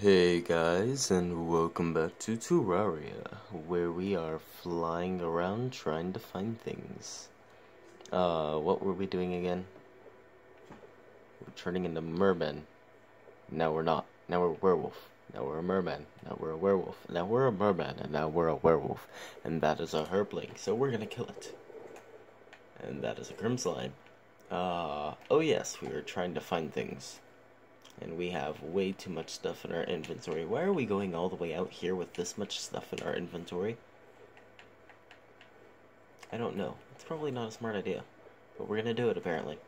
Hey guys, and welcome back to Terraria, where we are flying around trying to find things. Uh, what were we doing again? We're turning into merman. Now we're not. Now we're a werewolf. Now we're a merman. Now we're a werewolf. Now we're a merman, and now we're a werewolf. And that is a herpling, so we're gonna kill it. And that is a crimslime. Uh, oh yes, we were trying to find things and we have way too much stuff in our inventory. Why are we going all the way out here with this much stuff in our inventory? I don't know. It's probably not a smart idea, but we're gonna do it apparently.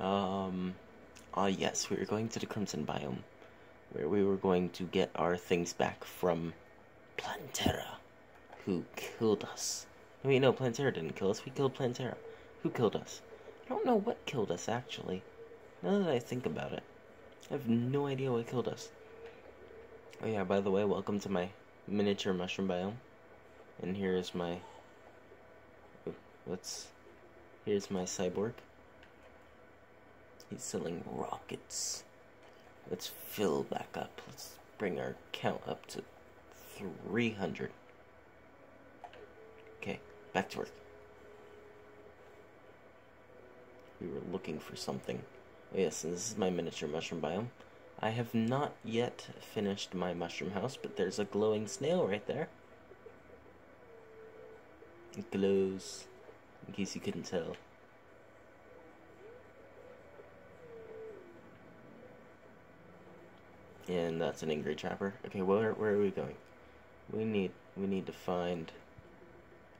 Um, ah yes, we were going to the Crimson Biome, where we were going to get our things back from Plantera, who killed us. Wait, no, Plantera didn't kill us. We killed Plantera. Who killed us? I don't know what killed us actually. Now that I think about it. I have no idea what killed us. Oh yeah, by the way, welcome to my miniature mushroom biome. And here is my... Let's... Here's my cyborg. He's selling rockets. Let's fill back up. Let's bring our count up to 300. Okay, back to work. We were looking for something. Oh yes, this is my miniature mushroom biome. I have not yet finished my mushroom house, but there's a glowing snail right there. It glows, in case you couldn't tell. And that's an angry trapper. Okay, where where are we going? We need we need to find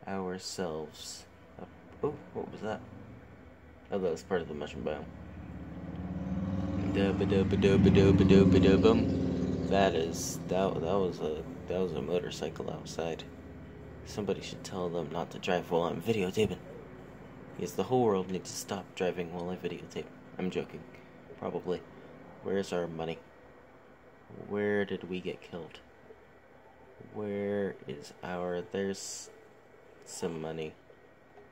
ourselves. Oh, what was that? Oh, that was part of the mushroom biome. That is that that was a that was a motorcycle outside. Somebody should tell them not to drive while I'm videotaping. Yes, the whole world needs to stop driving while I videotape. I'm joking. Probably. Where's our money? Where did we get killed? Where is our there's some money.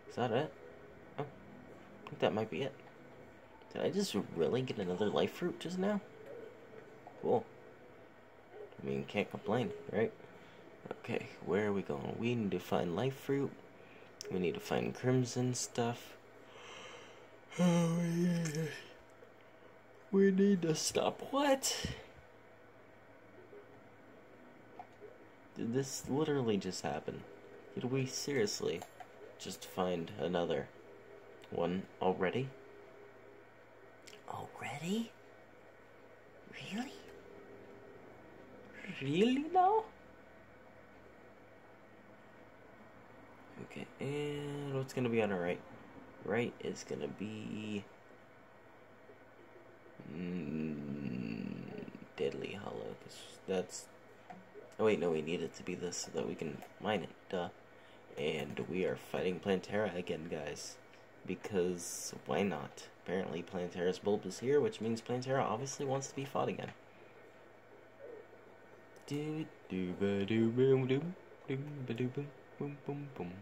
Is that it? Oh, I think that might be it. Did I just really get another life fruit just now? Cool. I mean, can't complain, right? Okay, where are we going? We need to find life fruit. We need to find crimson stuff. Oh, yeah. We need to stop. What? Did this literally just happen? Did we seriously just find another one already? Already? Really? Really now? Okay, and what's gonna be on our right? Right is gonna be mm, Deadly Hollow, because that's. Oh wait, no, we need it to be this so that we can mine it. Duh. And we are fighting Plantera again, guys because why not? Apparently Plantera's bulb is here, which means Plantera obviously wants to be fought again. Do do ba do boom doom doom ba do boom boom boom boom.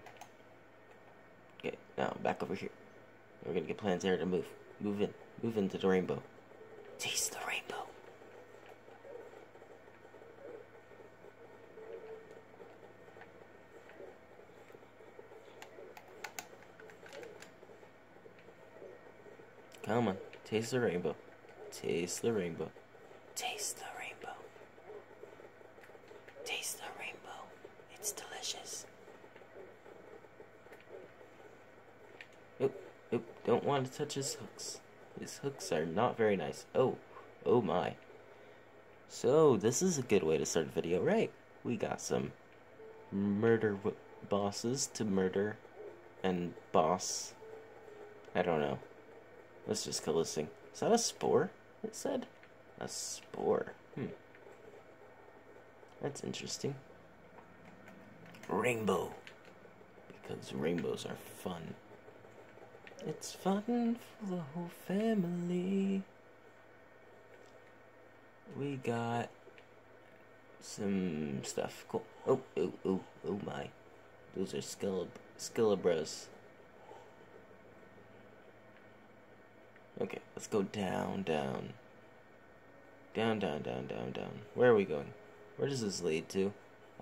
Okay, now back over here. We're gonna get Plantera to move. Move in. Move into the rainbow. Taste the rainbow. Come on, taste the rainbow. Taste the rainbow. Taste the rainbow. Taste the rainbow. It's delicious. Oop, oop, don't want to touch his hooks. His hooks are not very nice. Oh, oh my. So, this is a good way to start a video, right? We got some murder bosses to murder and boss. I don't know. Let's just kill this thing. Is that a spore? It said? A spore. Hmm. That's interesting. Rainbow. Because rainbows are fun. It's fun for the whole family. We got some stuff. Cool. Oh, oh, oh, oh my. Those are Skillab Skillabras. Okay, let's go down, down. Down, down, down, down, down. Where are we going? Where does this lead to?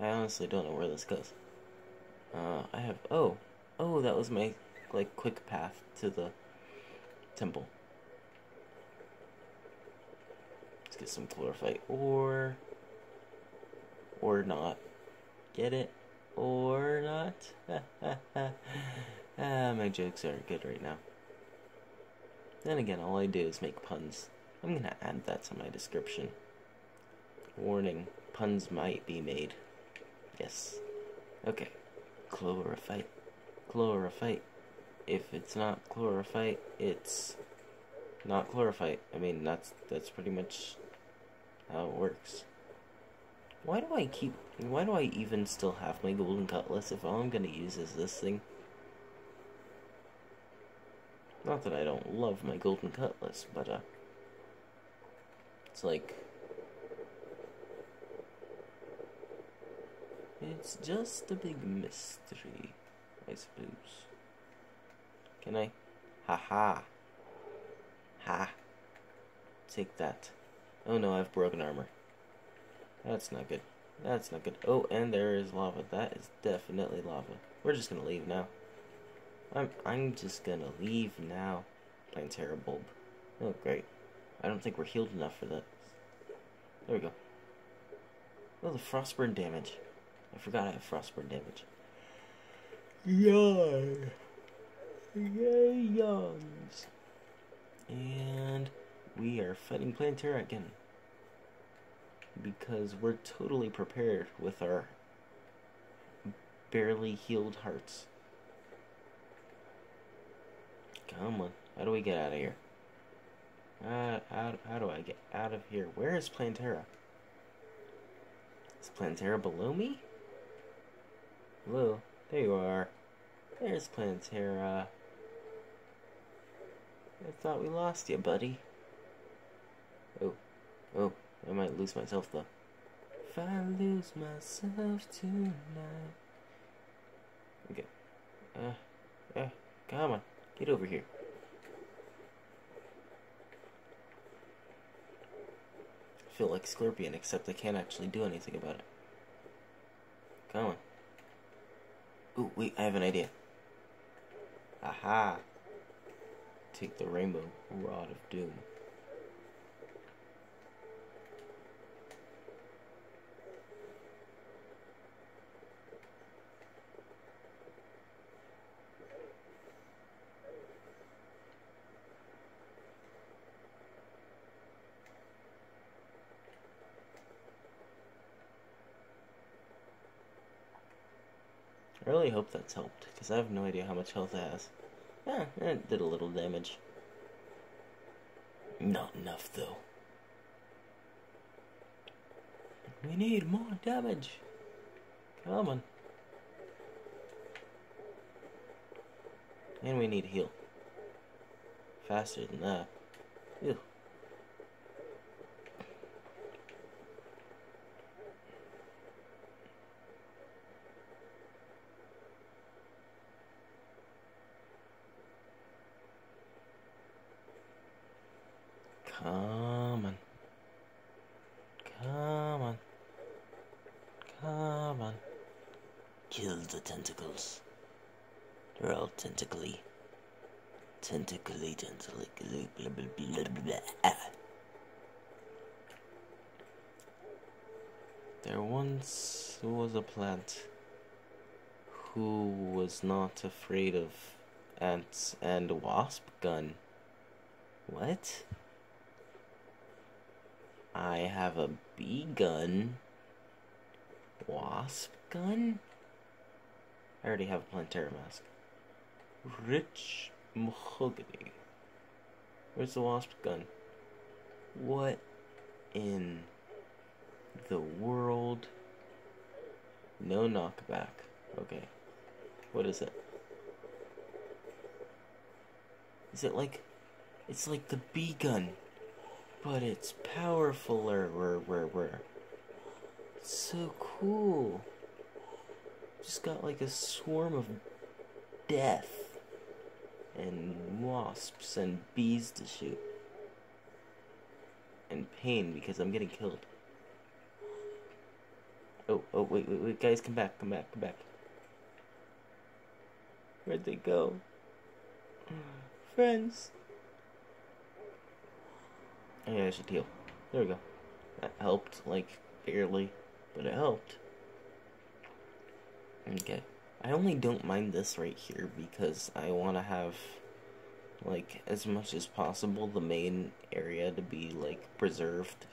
I honestly don't know where this goes. Uh, I have. Oh, oh, that was my like quick path to the temple. Let's get some chlorophyte or or not. Get it or not? ah, my jokes aren't good right now. Then again, all I do is make puns. I'm gonna add that to my description. Warning, puns might be made. Yes. Okay. Chlorophyte. Chlorophyte. If it's not chlorophyte, it's not chlorophyte. I mean, that's that's pretty much how it works. Why do I keep... Why do I even still have my golden cutlass if all I'm gonna use is this thing? Not that I don't love my golden cutlass, but, uh... It's like... It's just a big mystery, I suppose. Can I? Ha ha. Ha. Take that. Oh no, I have broken armor. That's not good. That's not good. Oh, and there is lava. That is definitely lava. We're just gonna leave now. I'm I'm just gonna leave now. Plantera bulb. Oh great. I don't think we're healed enough for that. There we go. Oh, the frostburn damage. I forgot I have frostburn damage. Yay! Yay, yawns. And we are fighting Plantera again because we're totally prepared with our barely healed hearts. Come on, how do we get out of here? Uh, how, how do I get out of here? Where is Plantera? Is Plantera below me? Hello, there you are. There's Plantera. I thought we lost you, buddy. Oh, oh, I might lose myself though. If I lose myself tonight. Okay. Uh, uh, come on. Get over here. I feel like Scorpion, except I can't actually do anything about it. Come on. Ooh, wait, I have an idea. Aha! Take the rainbow rod of doom. I really hope that's helped, because I have no idea how much health it has. Yeah, it did a little damage. Not enough, though. We need more damage. Come on. And we need heal. Faster than that. Ew. Come on. Come on. Come on. Kill the tentacles. They're all tentacly. Tentacly, tentacly, blah, blah, blah, blah, blah. There once was a plant who was not afraid of ants and wasp gun. What? I have a bee gun. Wasp gun? I already have a Plantera mask. Rich mahogany. Where's the wasp gun? What in the world? No knockback. Okay. What is it? Is it like. It's like the bee gun. But it's powerfuler. Er. Where, where, where? So cool. Just got like a swarm of death and wasps and bees to shoot. And pain because I'm getting killed. Oh, oh, wait, wait, wait, guys, come back, come back, come back. Where'd they go? Friends. Oh, yeah, I should heal. There we go. That helped, like, barely, but it helped. Okay. I only don't mind this right here because I want to have, like, as much as possible the main area to be, like, preserved.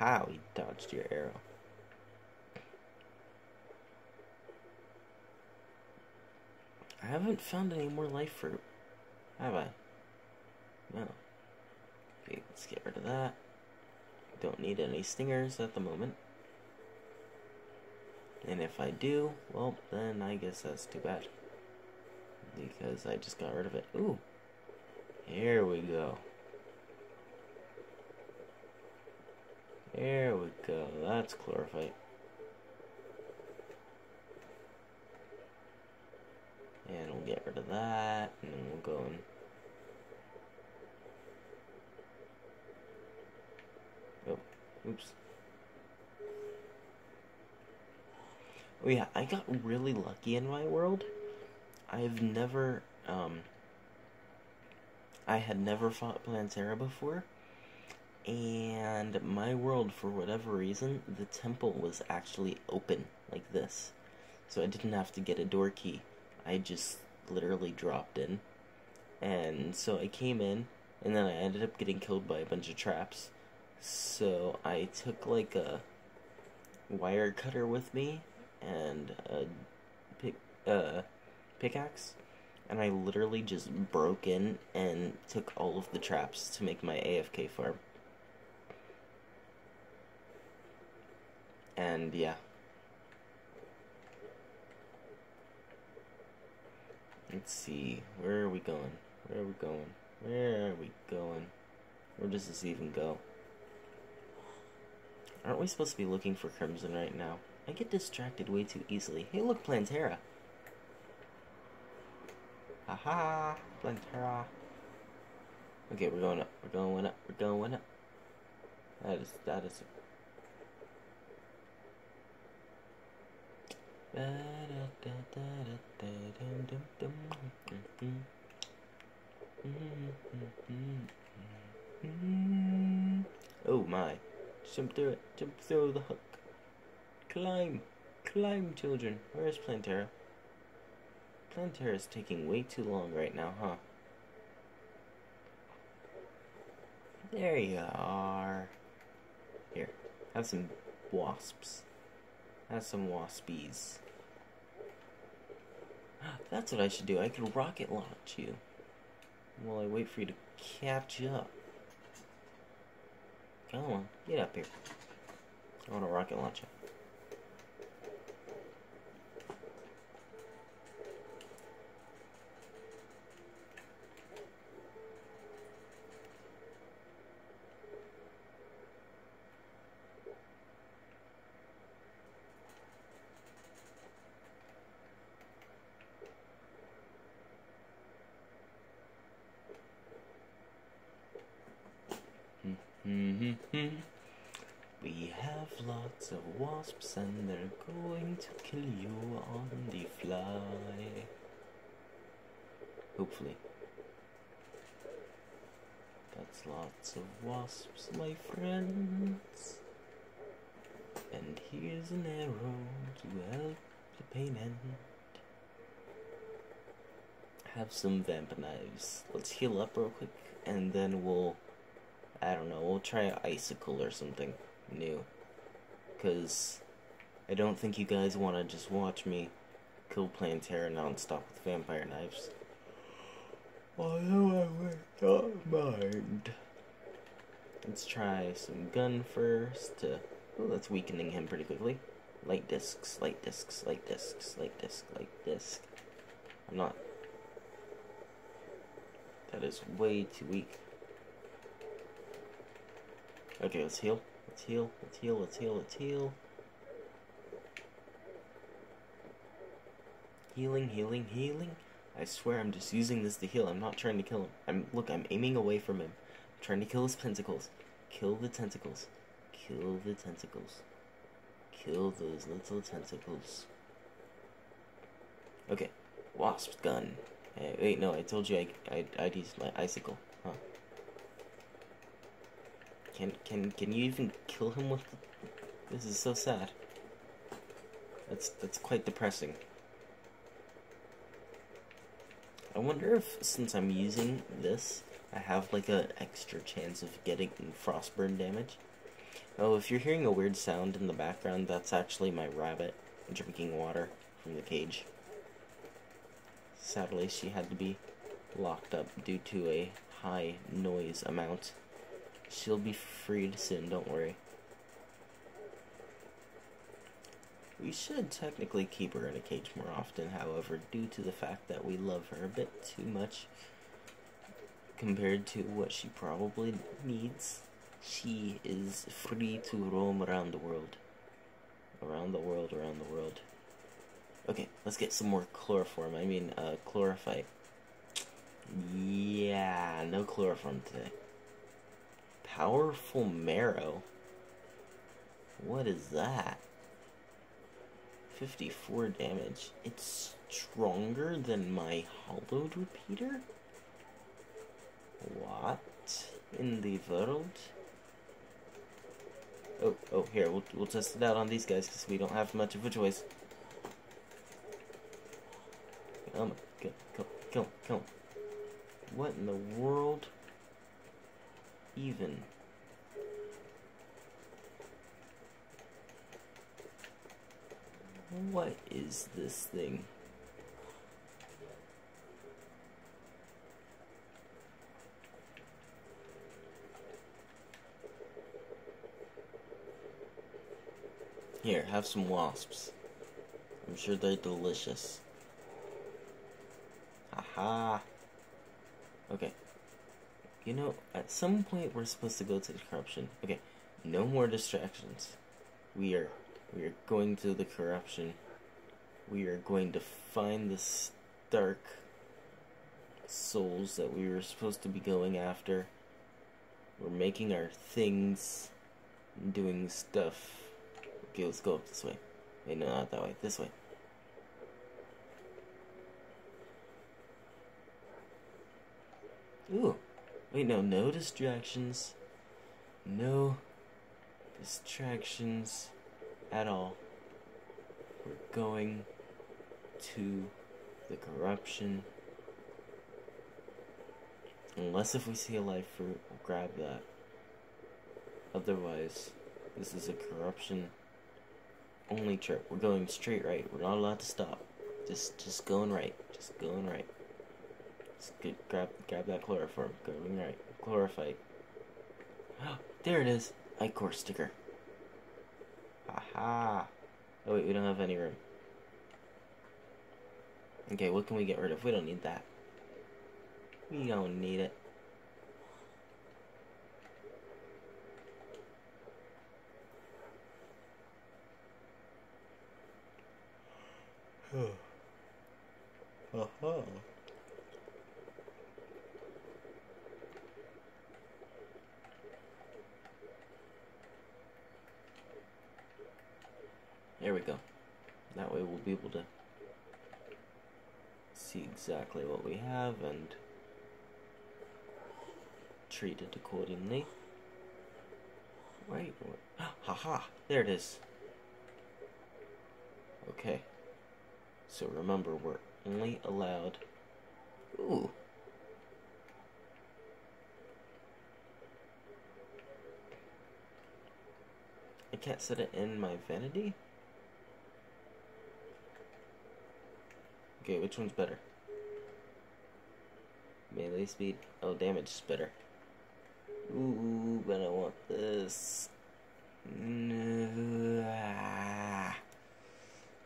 Oh, he dodged your arrow. I haven't found any more life fruit, have I? No. Okay, let's get rid of that. Don't need any stingers at the moment. And if I do, well, then I guess that's too bad. Because I just got rid of it. Ooh. Here we go. There we go. That's chlorophyte. And we'll get rid of that, and then we'll go and Oh, oops. Oh yeah, I got really lucky in my world. I've never, um, I had never fought Plantera before, and my world, for whatever reason, the temple was actually open, like this. So I didn't have to get a door key. I just literally dropped in. And so I came in, and then I ended up getting killed by a bunch of traps. So I took like a wire cutter with me and a pick, uh, pickaxe, and I literally just broke in and took all of the traps to make my AFK farm. And yeah. Let's see, where are we going? Where are we going? Where are we going? Where does this even go? Aren't we supposed to be looking for Crimson right now? I get distracted way too easily. Hey, look, Plantera. Aha, Plantera. Okay, we're going up. We're going up. We're going up. That is, that is. Oh my. Jump through it. Jump through the hook. Climb! Climb, children! Where's Plantera? Plantera is taking way too long right now, huh? There you are. Here, have some wasps. Have some waspies. That's what I should do. I could rocket launch you. While I wait for you to catch up. Come on, get up here. I want to rocket Mm-hmm. We have lots of wasps and they're going to kill you on the fly. Hopefully. That's lots of wasps, my friends. And here's an arrow to help the pain end. Have some vamp knives. Let's heal up real quick and then we'll I don't know, we'll try an Icicle or something new. Because I don't think you guys want to just watch me kill Plantera non-stop with vampire knives. Although I would not mind. Let's try some gun first. To, oh, that's weakening him pretty quickly. Light discs, light discs, light discs, light disc, light disc. I'm not. That is way too weak. Okay, let's heal. Let's heal. Let's heal. Let's heal. Let's heal. Healing, healing, healing. I swear I'm just using this to heal. I'm not trying to kill him. I'm look, I'm aiming away from him. I'm trying to kill his tentacles. Kill the tentacles. Kill the tentacles. Kill those little tentacles. Okay, wasp gun. Hey, wait, no, I told you I, I, I'd use my icicle. Can, can, can you even kill him with... This is so sad. That's, that's quite depressing. I wonder if, since I'm using this, I have like an extra chance of getting frostburn damage. Oh, if you're hearing a weird sound in the background, that's actually my rabbit drinking water from the cage. Sadly, she had to be locked up due to a high noise amount. She'll be free freed soon, don't worry. We should technically keep her in a cage more often, however, due to the fact that we love her a bit too much compared to what she probably needs. She is free to roam around the world. Around the world, around the world. Okay, let's get some more chloroform. I mean, uh, chlorophyte. Yeah, no chloroform today. Powerful marrow? What is that? 54 damage. It's stronger than my hallowed repeater? What in the world? Oh, oh, here, we'll, we'll test it out on these guys because we don't have much of a choice. Oh my god, kill, kill, kill. What in the world? Even. What is this thing? Here, have some wasps. I'm sure they're delicious. Haha. Okay. You know, at some point we're supposed to go to the corruption. Okay, no more distractions. We are we are going to the corruption. We are going to find the Stark souls that we were supposed to be going after. We're making our things, doing stuff. Okay, let's go up this way. Wait, no, not that way. This way. Ooh. Wait, no, no distractions. No distractions at all. We're going to the corruption. Unless if we see a life fruit, we'll grab that. Otherwise, this is a corruption only trip. We're going straight right. We're not allowed to stop. Just just going right. Just going right. Just get, grab grab that chloroform. Going right. Chlorophyte. Oh, there it is. Ichor sticker. Aha. Oh wait, we don't have any room. Okay, what can we get rid of? We don't need that. We don't need it. Aha. There we go. That way we'll be able to see exactly what we have and treat it accordingly. Wait, wait. Haha, there it is. Okay. So remember, we're only allowed. Ooh. I can't set it in my vanity? Okay, which one's better? Melee speed? Oh, damage is better. Ooh, but I want this.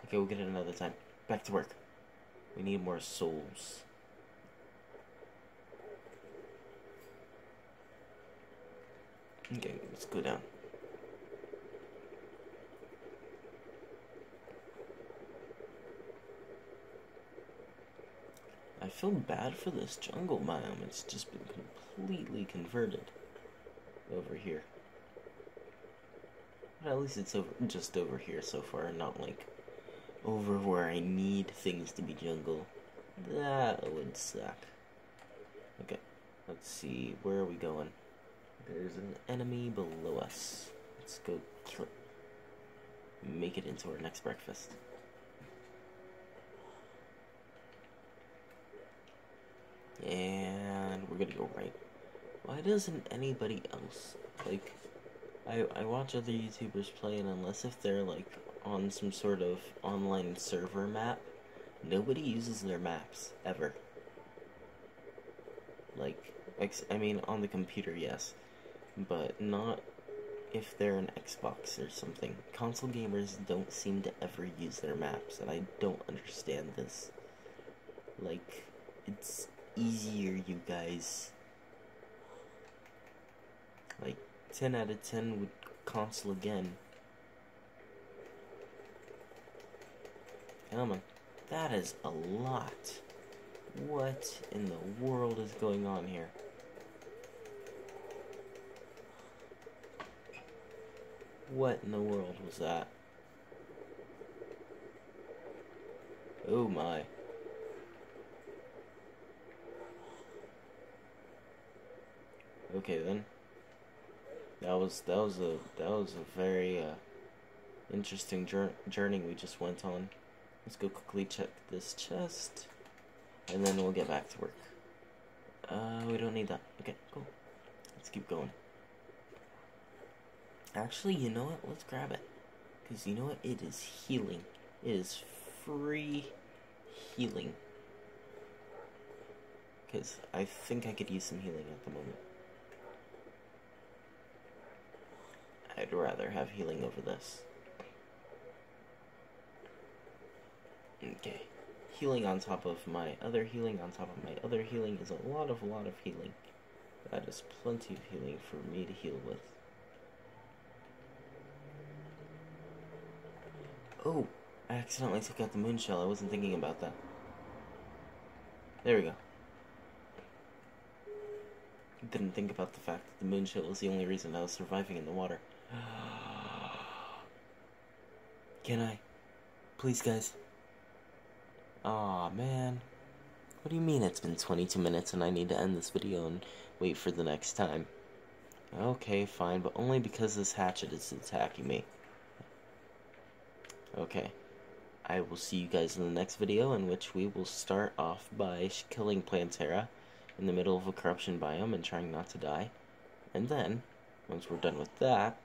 Okay, we'll get it another time. Back to work. We need more souls. Okay, let's go down. I feel bad for this jungle biome. It's just been completely converted. over here. But at least it's over, just over here so far, not like over where I need things to be jungle. That would suck. Okay, let's see, where are we going? There's an enemy below us. Let's go kill it. Make it into our next breakfast. And we're gonna go right. Why doesn't anybody else like I I watch other YouTubers play and unless if they're like on some sort of online server map, nobody uses their maps ever. Like I mean on the computer, yes, but not if they're an Xbox or something. Console gamers don't seem to ever use their maps, and I don't understand this. Like, it's easier, you guys. Like, 10 out of 10 would console again. Come on. That is a lot. What in the world is going on here? What in the world was that? Oh my. Okay then. That was that was a that was a very uh, interesting journey we just went on. Let's go quickly check this chest, and then we'll get back to work. Uh, we don't need that. Okay, cool. Let's keep going. Actually, you know what? Let's grab it. Because you know what? It is healing. It is free healing. Because I think I could use some healing at the moment. I'd rather have healing over this. Okay. Healing on top of my other healing on top of my other healing is a lot of, lot of healing. That is plenty of healing for me to heal with. Oh, I accidentally took out the moon shell. I wasn't thinking about that. There we go. Didn't think about the fact that the moon shell was the only reason I was surviving in the water. Can I? Please, guys. Aw, man. What do you mean it's been 22 minutes and I need to end this video and wait for the next time? Okay, fine, but only because this hatchet is attacking me. Okay. I will see you guys in the next video in which we will start off by killing Plantera in the middle of a corruption biome and trying not to die. And then, once we're done with that,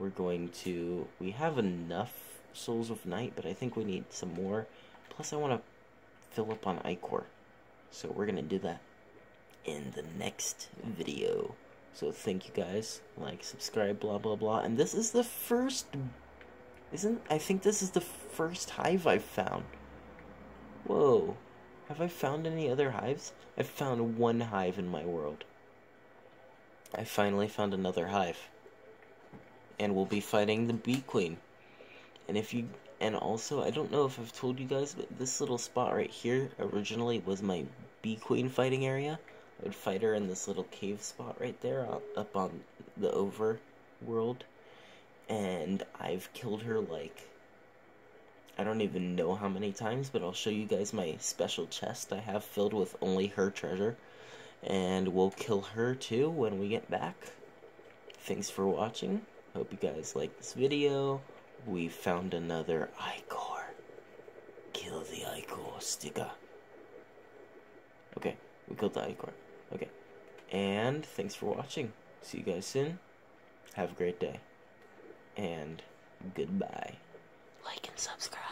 we're going to... We have enough Souls of Night, but I think we need some more. Plus, I want to fill up on Ichor. So we're going to do that in the next video. So thank you guys. Like, subscribe, blah, blah, blah. And this is the first isn't I think this is the first hive I've found. Whoa. Have I found any other hives? I've found one hive in my world. I finally found another hive. And we'll be fighting the bee queen. And if you and also I don't know if I've told you guys, but this little spot right here originally was my bee queen fighting area. I would fight her in this little cave spot right there uh, up on the over world and I've killed her like I don't even know how many times, but I'll show you guys my special chest I have filled with only her treasure. And we'll kill her too when we get back. Thanks for watching. Hope you guys like this video. We found another Ichor. Kill the Ichor sticker. Okay, we killed the Ichor. Okay. And thanks for watching. See you guys soon. Have a great day and goodbye. Like and subscribe.